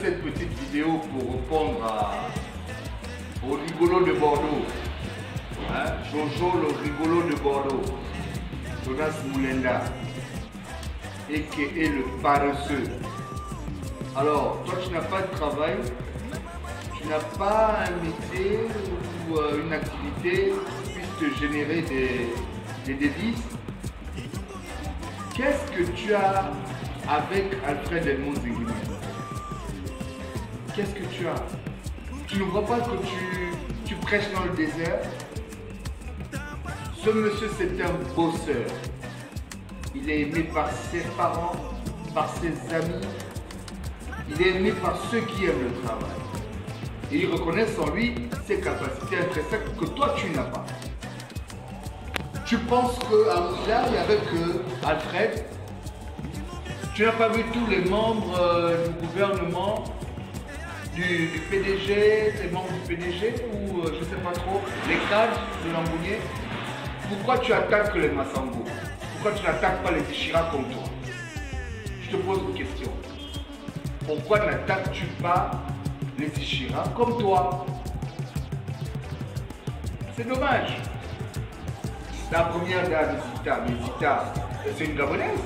Cette petite vidéo pour répondre au rigolo de Bordeaux. Hein, Jojo le rigolo de Bordeaux. Jonas Moulenda. Et qui est le paresseux. Alors, toi tu n'as pas de travail, tu n'as pas un métier ou euh, une activité qui puisse te générer des, des délices. Qu'est-ce que tu as avec Alfred Edmond Zenguima Qu'est-ce que tu as Tu ne vois pas que tu, prêches dans le désert Ce monsieur, c'est un bosseur. Il est aimé par ses parents, par ses amis. Il est aimé par ceux qui aiment le travail. Et ils reconnaissent en lui ses capacités intrinsèques que toi, tu n'as pas. Tu penses qu'à Moudjah et avec euh, Alfred, tu n'as pas vu tous les membres euh, du gouvernement, du, PDG, les membres du PDG ou euh, je ne sais pas trop, les cadres de Lambounier Pourquoi tu attaques les Massango Pourquoi tu n'attaques pas les Tichira comme toi? Je te pose une question. Pourquoi n'attaques-tu pas les Tichira comme toi? C'est dommage. La première dame, Zita, Zita, c'est une Gabonaise.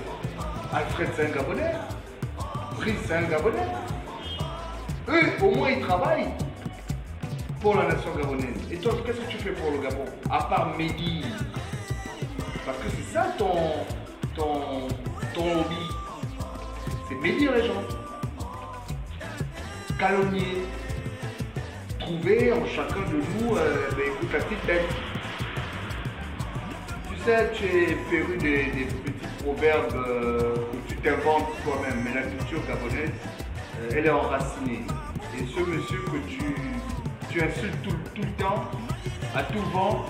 Alfred, c'est un Gabonais. Brice, c'est un Gabonais. Eux, au moins, ils travaillent pour la nation gabonaise. Et toi, qu'est-ce que tu fais pour le Gabon À part médire. Parce que c'est ça ton, ton, ton. C'est médire les gens. Calomnier. Trouver en chacun de nous, euh, ben, écoute, la petite tête. Tu sais, tu es féru des, des petits proverbes euh, que tu t'inventes toi-même, mais la culture gabonaise, euh, elle est enracinée. Et ce monsieur que tu, insultes tout, le temps, à tout vent,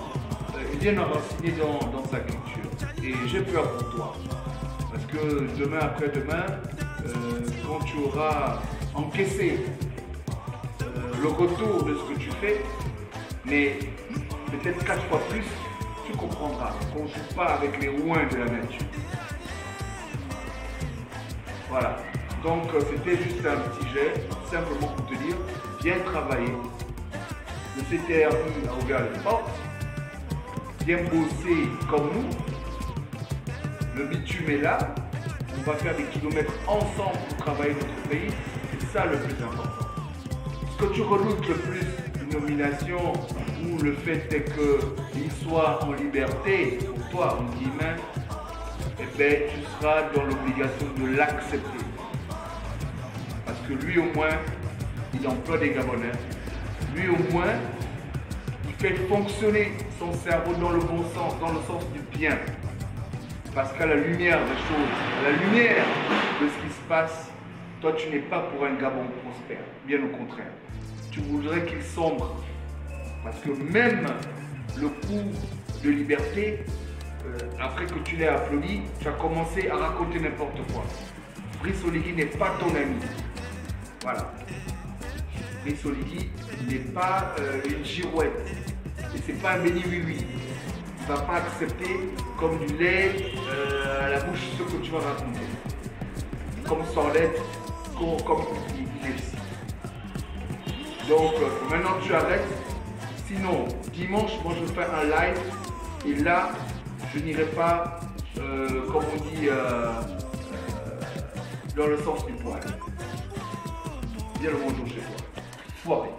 euh, il est enraciné dans, dans sa culture. Et j'ai peur pour toi. Parce que demain après-demain, euh, quand tu auras encaissé euh, le retour de ce que tu fais, mais peut-être quatre fois plus, tu comprendras qu'on ne joue pas avec les rouins de la nature. Voilà. Donc euh, c'était juste un petit jet, simplement pour te dire, viens travailler. Le CTRU a ouvert les portes. Viens bosser comme nous. Le bitume est là. On va faire des kilomètres ensemble pour travailler notre pays. C'est ça le plus important. Ce que tu redoutes le plus une nomination ou le fait est qu'il soit en liberté, pour toi, en guillemets, eh bien, tu seras dans l'obligation de l'accepter. Que lui, au moins, il emploie des Gabonais. Lui, au moins, il fait fonctionner son cerveau dans le bon sens, dans le sens du bien. Parce qu'à la lumière des choses, à la lumière de ce qui se passe, toi, tu n'es pas pour un Gabon prospère. Bien au contraire. Tu voudrais qu'il sombre. Parce que même le coup de liberté, euh, après que tu l'aies applaudi, tu as commencé à raconter n'importe quoi. Brice Oligui n'est pas ton ami. Voilà. Oligui n'est pas euh, une girouette. Et c'est pas un béni oui. Il ne va pas accepter comme du lait euh, à la bouche ce que tu vas raconter. Comme sans lettre, comme, il, est. Donc euh, maintenant tu arrêtes. Sinon, dimanche, moi je fais un live. Et là, je n'irai pas, comme on dit, dans le sens du poil. Le bonjour chez toi. Foiré.